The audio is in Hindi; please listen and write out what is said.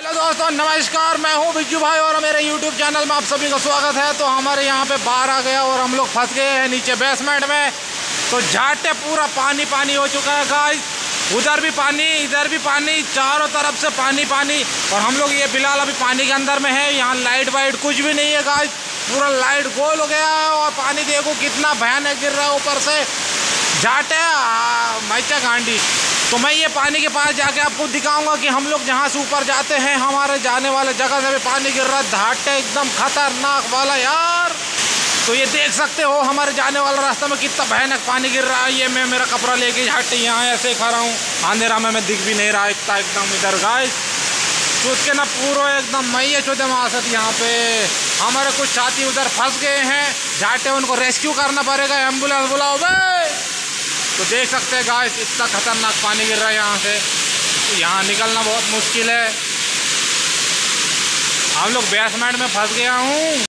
हेलो दोस्तों, नमस्कार, मैं हूँ बिज्जू भाई और मेरे यूट्यूब चैनल में आप सभी का स्वागत है। तो हमारे यहाँ पे बाहर आ गया और हम लोग फंस गए हैं नीचे बेसमेंट में। तो झाटे पूरा पानी पानी हो चुका है गाइस उधर भी पानी, इधर भी पानी, चारों तरफ़ से पानी पानी। और हम लोग ये फ़िलहाल अभी पानी के अंदर में है। यहाँ लाइट वाइट कुछ भी नहीं है गाइस पूरा लाइट गोल हो गया है और पानी देखो कितना भयानक गिर रहा है ऊपर से। झाटे मैचा गांडी तो मैं ये पानी के पास जाके आपको दिखाऊँगा कि हम लोग जहाँ से ऊपर जाते हैं, हमारे जाने वाले जगह से भी पानी गिर रहा है। घाटे एकदम खतरनाक वाला यार। तो ये देख सकते हो, हमारे जाने वाला रास्ता में कितना भयानक पानी गिर रहा है। ये मैं मेरा कपड़ा लेके झाटे यहाँ ऐसे खा रहा हूँ। अंधेरा में मैं दिख भी नहीं रहा, इतना एकदम इधर गाय सोच के ना पूरा एकदम मैया चौथे मासत यहाँ पे। हमारे कुछ साथी उधर फंस गए हैं। झाटे उनको रेस्क्यू करना पड़ेगा एंबुलेंस बुलाओ भाई तो देख सकते हैं गाइस इतना खतरनाक पानी गिर रहा है यहाँ से। यहाँ निकलना बहुत मुश्किल है। हम लोग बेसमेंट में फंस गया हूँ।